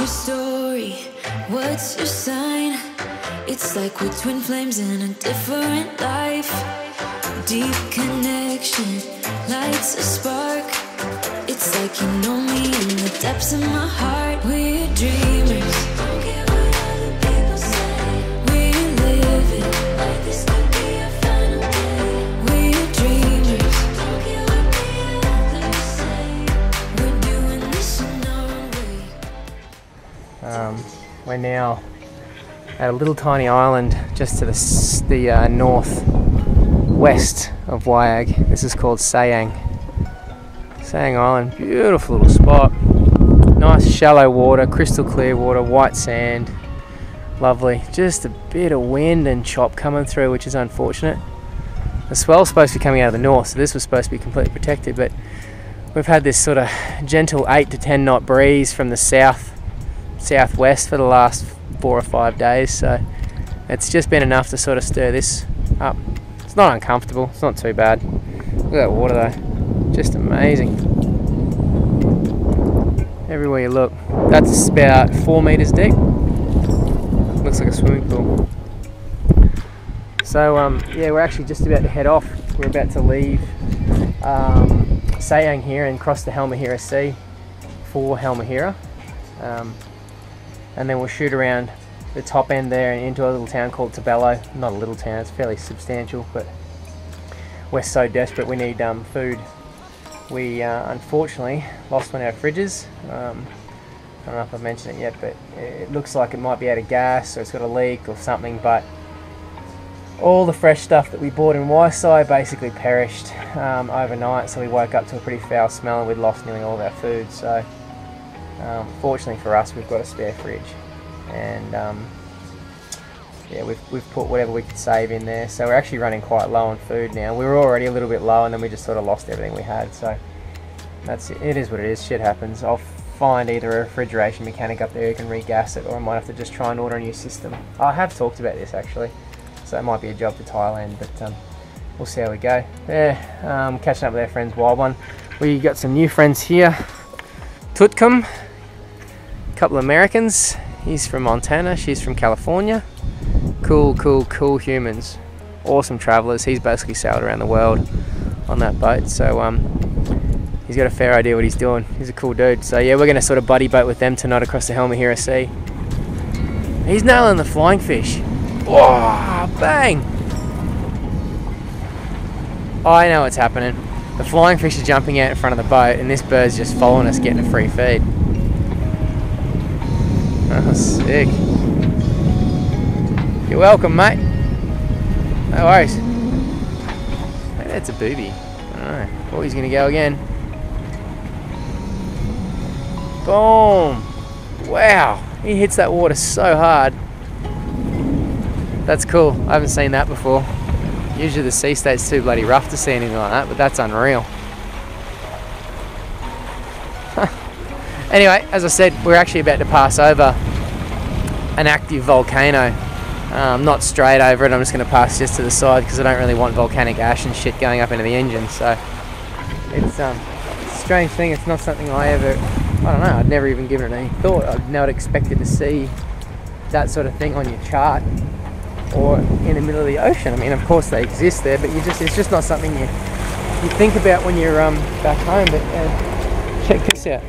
your story? What's your sign? It's like we're twin flames in a different life. Deep connection lights a spark. It's like you know me in the depths of my heart. We're dreamers. We're now at a little tiny island just to the, the uh, north west of Wayag. This is called Sayang. Sayang Island, beautiful little spot. Nice shallow water, crystal clear water, white sand. Lovely. Just a bit of wind and chop coming through, which is unfortunate. The swell's supposed to be coming out of the north, so this was supposed to be completely protected, but we've had this sort of gentle 8 to 10 knot breeze from the south southwest for the last four or five days, so it's just been enough to sort of stir this up. It's not uncomfortable, it's not too bad. Look at that water though, just amazing. Everywhere you look, that's about four meters deep. Looks like a swimming pool. So um, yeah, we're actually just about to head off. We're about to leave um, Sayang here and cross the Halmahera Sea for Halmahera. Um, and then we'll shoot around the top end there and into a little town called Tobelo. Not a little town, it's fairly substantial, but we're so desperate we need um, food. We uh, unfortunately lost one of our fridges. Um, I don't know if I've mentioned it yet, but it looks like it might be out of gas or it's got a leak or something. But all the fresh stuff that we bought in Waisai basically perished um, overnight, so we woke up to a pretty foul smell and we'd lost nearly all of our food. So um, fortunately for us, we've got a spare fridge, and um, yeah, we've, we've put whatever we could save in there. So we're actually running quite low on food now. We were already a little bit low, and then we just sort of lost everything we had. So that's it. It is what it is. Shit happens. I'll find either a refrigeration mechanic up there who can regas it, or I might have to just try and order a new system. I have talked about this actually, so it might be a job for Thailand, but um, we'll see how we go. Yeah, um, catching up with our friends Wild One. We got some new friends here. Tutkum, couple of Americans. He's from Montana, she's from California. Cool, cool, cool humans. Awesome travelers. He's basically sailed around the world on that boat, so um, he's got a fair idea what he's doing. He's a cool dude. So yeah, we're gonna sort of buddy boat with them tonight across the Halmahera Sea. He's nailing the flying fish. Whoa, bang! I know what's happening. The flying fish are jumping out in front of the boat, and this bird's just following us, getting a free feed. Oh, sick. You're welcome, mate. No worries. Maybe that's a booby. Oh, he's gonna go again. Boom! Wow, he hits that water so hard. That's cool. I haven't seen that before. Usually the sea state's too bloody rough to see anything like that, but that's unreal. Anyway, as I said, we're actually about to pass over an active volcano. Um, not straight over it, I'm just going to pass just to the side because I don't really want volcanic ash and shit going up into the engine. So it's um, a strange thing. It's not something I ever, I don't know, I'd never even given it any thought. I'd never expected to see that sort of thing on your chart or in the middle of the ocean. I mean, of course they exist there, but you just it's just not something you you think about when you're um, back home. But uh, check this out.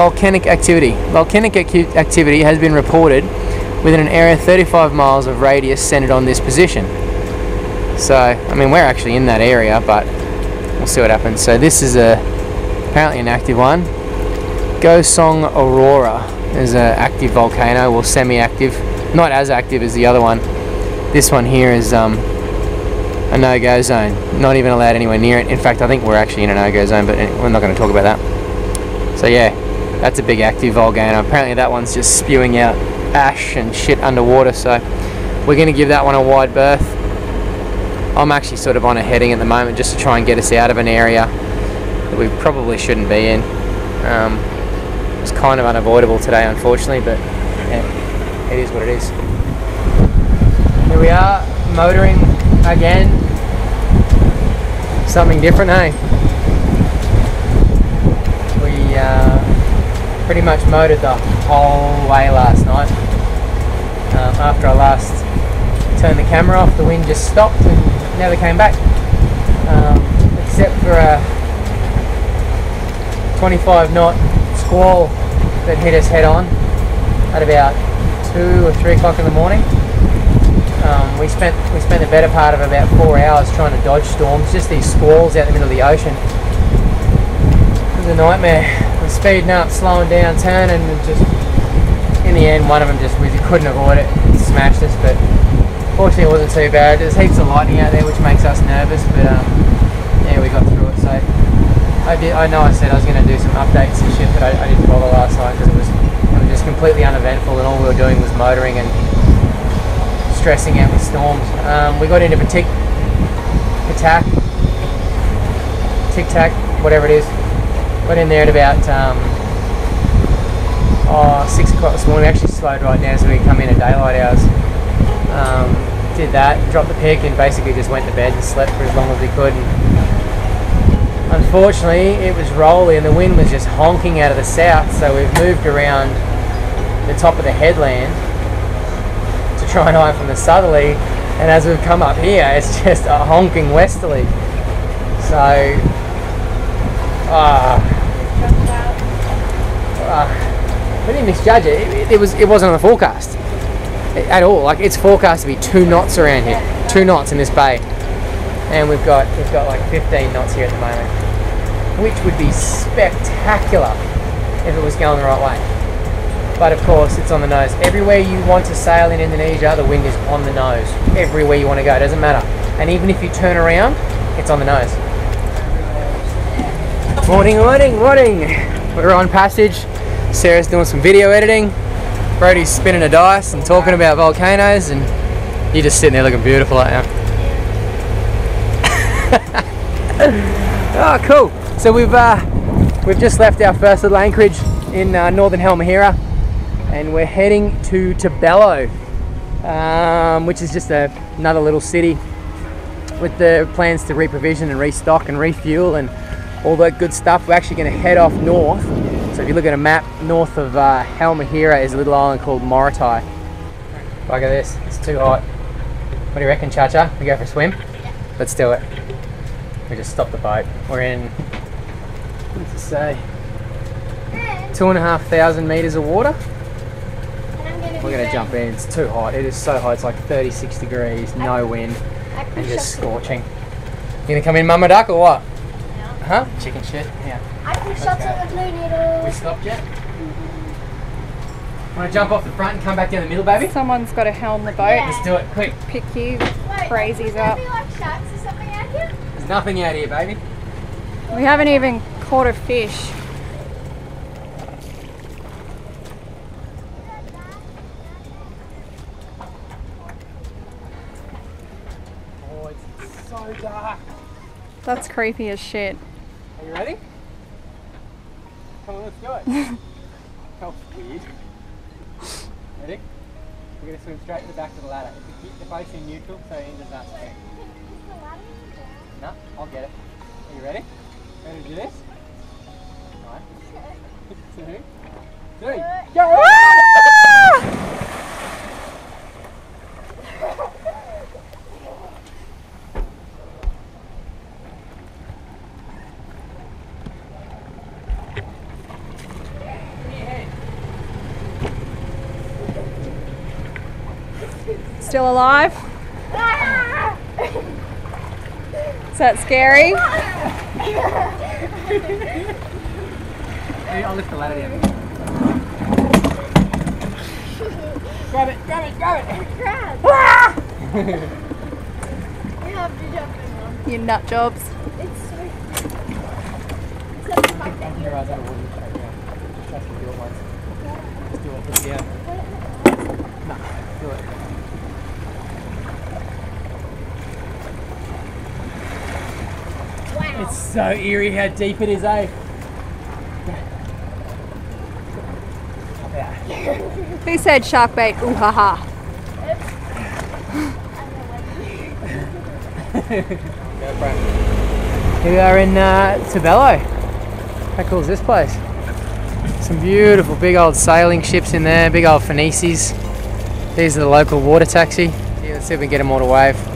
Volcanic activity. Volcanic acu- activity has been reported within an area 35 miles of radius centered on this position. So, I mean, we're actually in that area, but we'll see what happens. So this is a apparently an active one. Gosong Aurora is an active volcano, or semi-active, not as active as the other one. This one here is um, a no-go zone. Not even allowed anywhere near it. In fact, I think we're actually in a no-go zone, but we're not going to talk about that. So yeah, that's a big active volcano. Apparently that one's just spewing out ash and shit underwater. So we're going to give that one a wide berth. I'm actually sort of on a heading at the moment just to try and get us out of an area that we probably shouldn't be in. Um, it's kind of unavoidable today, unfortunately, but yeah, it is what it is. Here we are, motoring again. Something different, hey? We uh, pretty much motored the whole way last night. Um, after I last turned the camera off, the wind just stopped and never came back. Um, except for a 25 knot squall that hit us head on at about two or three o'clock in the morning. Um, we spent we spent the better part of about four hours trying to dodge storms, just these squalls out in the middle of the ocean. It was a nightmare. Speeding up, slowing down, turning, and just in the end, one of them just we couldn't avoid it, smashed us. But fortunately, it wasn't too bad. There's heaps of lightning out there, which makes us nervous, but um, yeah, we got through it. So I did. I know I said I was going to do some updates and shit, but I, I didn't bother last night because it was it was just completely uneventful, and all we were doing was motoring and stressing out with storms. Um, we got into Patik, attack, tic tac, whatever it is. Got in there at about um, oh, six o'clock this morning. We actually slowed right down so we come in at daylight hours. Um, did that, dropped the pick, and basically just went to bed and slept for as long as we could. And unfortunately, it was rolly and the wind was just honking out of the south, so we've moved around the top of the headland to try and eye from the southerly. And as we've come up here, it's just a honking westerly. So, ah. Uh, Uh, we didn't misjudge it. It, it. it was. It wasn't on the forecast at all. Like it's forecast to be two knots around here, two knots in this bay, and we've got we've got like 15 knots here at the moment, which would be spectacular if it was going the right way. But of course, it's on the nose. Everywhere you want to sail in Indonesia, the wind is on the nose. Everywhere you want to go, it doesn't matter. And even if you turn around, it's on the nose. Morning, morning, morning. We're on passage. Sarah's doing some video editing. Brody's spinning a dice and talking about volcanoes, and you're just sitting there looking beautiful right now. oh, cool. So we've uh, we've just left our first little anchorage in uh, northern Halmahera, and we're heading to Tobelo, um, which is just a, another little city with the plans to reprovision and restock and refuel and all that good stuff. We're actually going to head off north so if you look at a map, north of uh, Halmahera is a little island called Morotai. Look at this, it's too hot. What do you reckon, Cha-Cha? We go for a swim? Yeah. Let's do it. We just stopped the boat. We're in, what does it say? Two and a half thousand meters of water. We're gonna jump in. It's too hot. It is so hot. It's like 36 degrees, no wind, and just scorching. You gonna come in, Mama Duck, or what? Huh? Chicken shit. Yeah. I can shot Okay. on the blue needle. We stopped yet? Want to jump off the front and come back down the middle, baby? Someone's got to helm the boat, Yeah. Let's do it, quick. pick you Wait, crazies is up. like sharks or something out here? There's nothing out here, baby. We haven't even caught a fish. Oh, it's so dark. That's creepy as shit. Are you ready? Come on, let's do it. How weird. Ready? We're going to swim straight to the back of the ladder. If, the, if the boat's in neutral, so Ian does not swim. No, I'll get it. Are you ready? Ready to do this? One, two, three. Go! Still alive? Is that scary? I'll lift the ladder down. grab it, grab it, grab it! Ah! Crab. we have to jump in one. You nut jobs. It's so. It's such a fun thing. Open your eyes out of water. Straight down. Trust do it once. Just do it, put it down. No, do it. It's so eerie how deep it is, eh? Who said shark bait? Ooh ha ha. Go for it. Here we are in uh. How cool is this place? Some beautiful big old sailing ships in there, big old Phoenices. These are the local water taxi. Yeah, let's see if we can get them all to wave.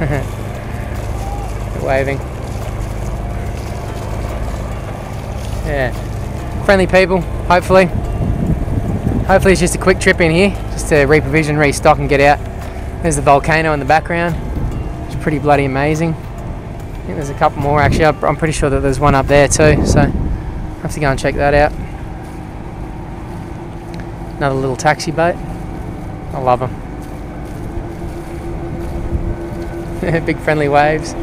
waving. Yeah. Friendly people, hopefully. Hopefully it's just a quick trip in here, just to reprovision, restock and get out. There's the volcano in the background. It's pretty bloody amazing. I think there's a couple more actually. I'm pretty sure that there's one up there too, so I have to go and check that out. Another little taxi boat. I love them. Big friendly waves.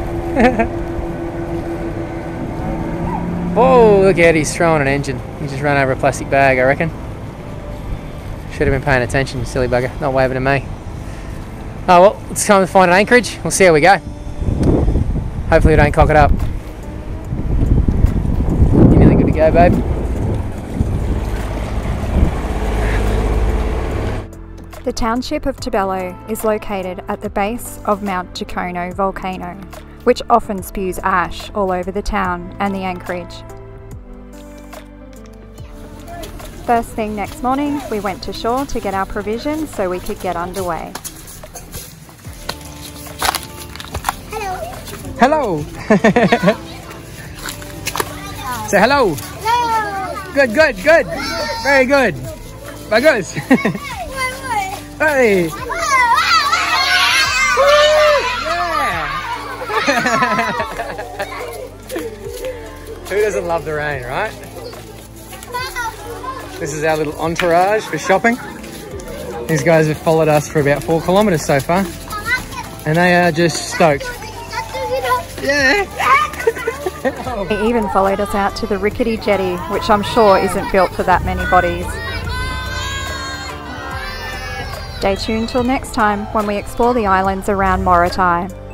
Whoa, look at he's throwing an engine. He just ran over a plastic bag, I reckon. Should have been paying attention, silly bugger. Not waving at me. Oh well, it's time to find an anchorage. We'll see how we go. Hopefully we don't cock it up. You nearly good to go, babe? The township of Tobelo is located at the base of Mount Dukono volcano, which often spews ash all over the town and the anchorage. First thing next morning, we went to shore to get our provisions so we could get underway. Hello. Hello! Say hello! Hello. Good, good, good! Very good! Bagus! hey! Who doesn't love the rain, right? This is our little entourage for shopping. These guys have followed us for about four kilometres so far, and they are just stoked. Yeah! They even followed us out to the rickety jetty, which I'm sure isn't built for that many bodies. Stay tuned till next time when we explore the islands around Morotai.